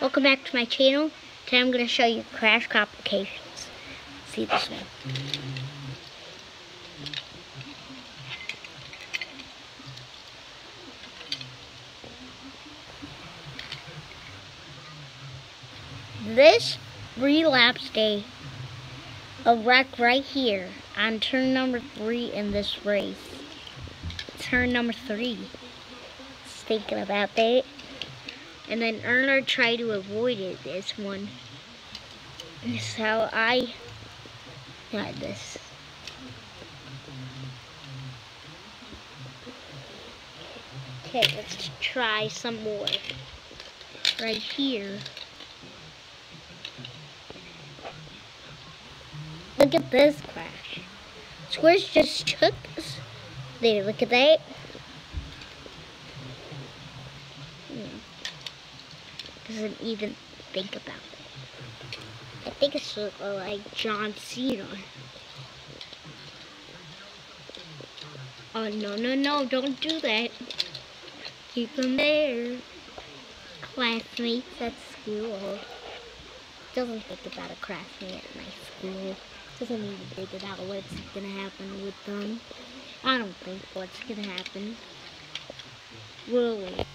Welcome back to my channel. Today I'm going to show you crash complications. See this one. This relapse day a wreck right here on turn number three in this race. Turn number three. Thinking about that. And then Erner tried to avoid it this one. So I got this. Okay, let's try some more. Right here. Look at this crash. Squish just took us. There, look at that. Doesn't even think about it. I think it's like John Cena. Oh, no, no, no, don't do that. Keep them there. Classmates at school. Doesn't think about a classmate at my school. Doesn't even think about what's gonna happen with them. I don't think what's gonna happen. Really.